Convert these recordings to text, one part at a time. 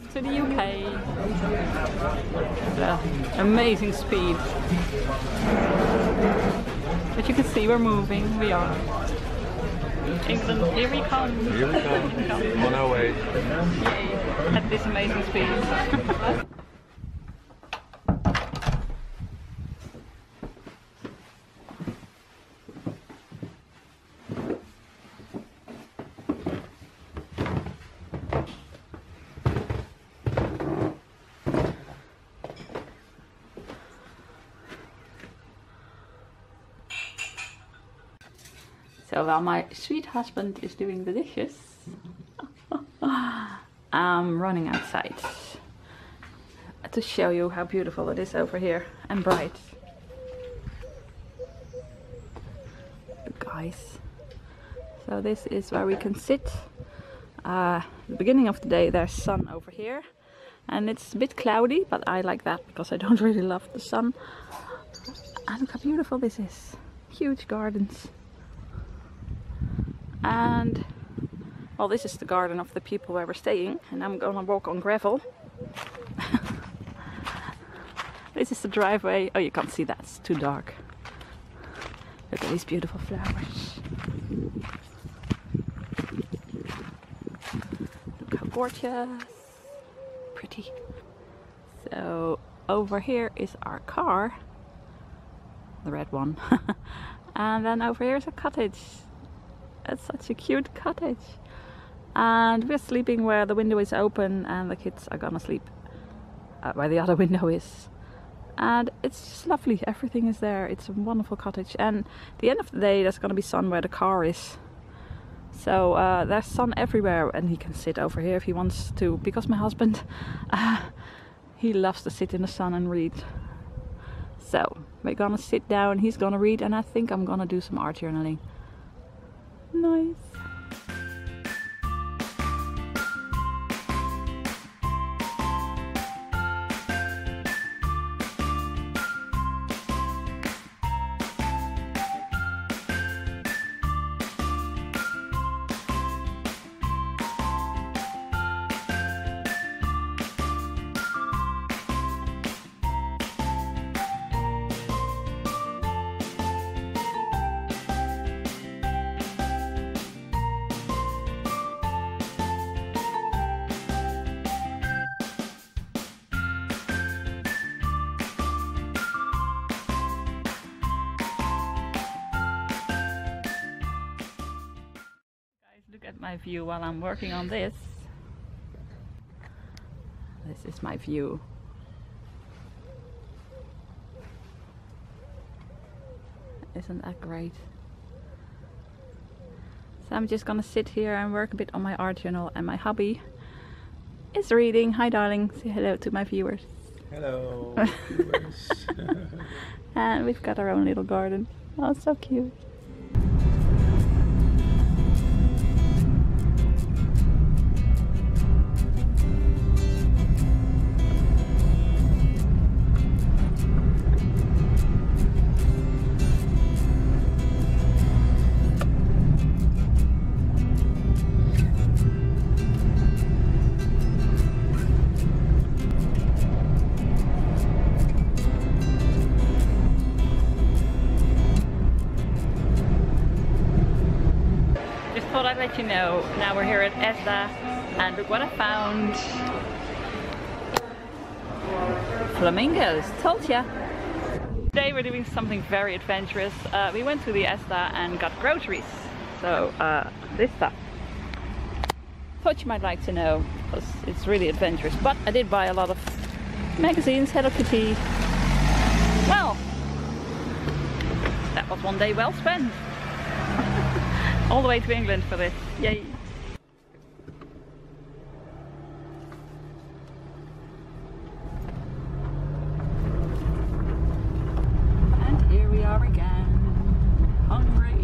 off to the UK. The uh, amazing speed. But you can see we're moving. We are. England, here we come. Here we come. On our way. Yay. At this amazing speed. While my sweet husband is doing the dishes, I'm running outside to show you how beautiful it is over here and bright. Guys. So this is where we can sit. Uh, the beginning of the day there's sun over here and it's a bit cloudy but I like that because I don't really love the sun. And look how beautiful this is. Huge gardens and well this is the garden of the people where we're staying and I'm gonna walk on gravel. This is the driveway. Oh you can't see that. It's too dark. Look at these beautiful flowers. Look how gorgeous. Pretty. So over here is our car. The red one. And then over here is a cottage it's such a cute cottage. And we're sleeping where the window is open and the kids are gonna sleep uh, where the other window is. And it's just lovely, everything is there. It's a wonderful cottage. And the end of the day, there's gonna be sun where the car is. So uh, there's sun everywhere and he can sit over here if he wants to. Because my husband, uh, he loves to sit in the sun and read. So we're gonna sit down, he's gonna read and I think I'm gonna do some art journaling. Nice. My view while I'm working on this. This is my view. Isn't that great? So I'm just gonna sit here and work a bit on my art journal and my hobby is reading. Hi darling, say hello to my viewers. Hello. viewers. And we've got our own little garden. Oh, so cute. Let you know. Now we're here at ASDA and look what I found. Flamingos, told ya. Today we're doing something very adventurous. Uh, we went to the ASDA and got groceries. So uh, this stuff. Thought you might like to know because it's really adventurous. But I did buy a lot of magazines, Hello Kitty. Well, that was one day well spent all the way to England for this. Yay! And here we are again, hungry.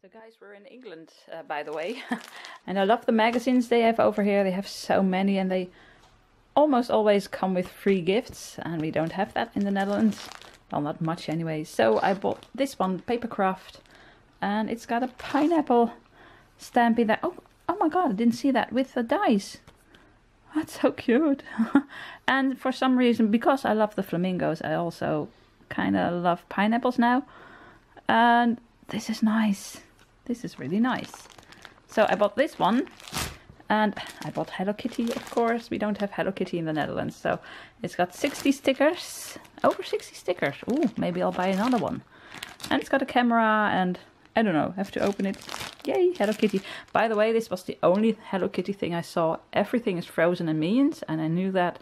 So guys, we're in England, uh, by the way. and I love the magazines they have over here. They have so many and they almost always come with free gifts. And we don't have that in the Netherlands. Well, not much anyway. So I bought this one, Papercraft, and it's got a pineapple stamp in there. Oh, oh my god, I didn't see that with the dice. That's so cute. and for some reason, because I love the flamingos, I also kind of love pineapples now. And this is nice. This is really nice. So I bought this one. And I bought Hello Kitty, of course. We don't have Hello Kitty in the Netherlands. So it's got 60 stickers. Over 60 stickers. Ooh, maybe I'll buy another one. And it's got a camera and I don't know, have to open it. Yay, Hello Kitty. By the way, this was the only Hello Kitty thing I saw. Everything is Frozen and Minions, and I knew that.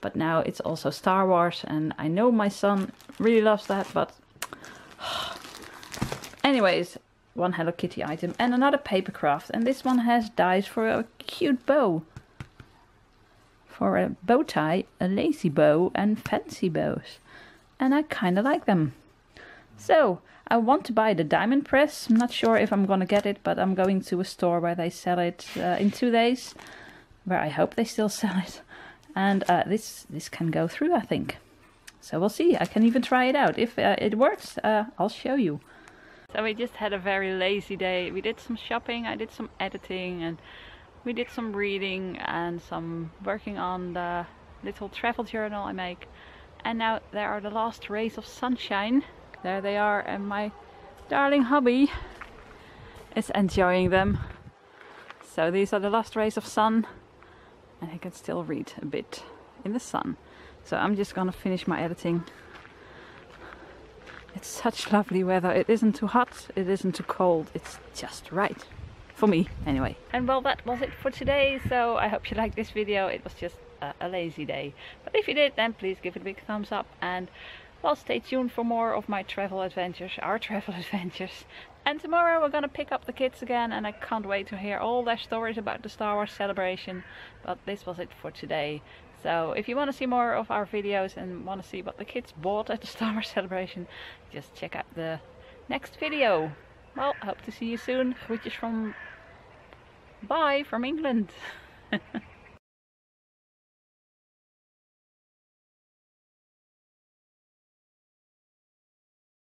But now it's also Star Wars, and I know my son really loves that, but... Anyways, one Hello Kitty item and another paper craft. And this one has dies for a cute bow. For a bow tie, a lazy bow and fancy bows. And I kind of like them. So, I want to buy the diamond press. I'm not sure if I'm gonna get it, but I'm going to a store where they sell it uh, in two days. Where I hope they still sell it. And uh, this this can go through, I think. So we'll see. I can even try it out. If uh, it works, uh, I'll show you. So we just had a very lazy day. We did some shopping, I did some editing, and we did some reading and some working on the little travel journal I make. And now there are the last rays of sunshine. There they are, and my darling hubby is enjoying them. So these are the last rays of sun, and he can still read a bit in the sun. So I'm just gonna finish my editing. It's such lovely weather. It isn't too hot, it isn't too cold. It's just right. For me, anyway. And well, that was it for today. So I hope you liked this video. It was just a, a lazy day. But if you did, then please give it a big thumbs up. And well, stay tuned for more of my travel adventures, our travel adventures. And tomorrow we're gonna pick up the kids again and I can't wait to hear all their stories about the Star Wars celebration. But this was it for today. So if you want to see more of our videos and want to see what the kids bought at the Wars celebration, just check out the next video. Well, hope to see you soon. Groetjes from... Bye from England.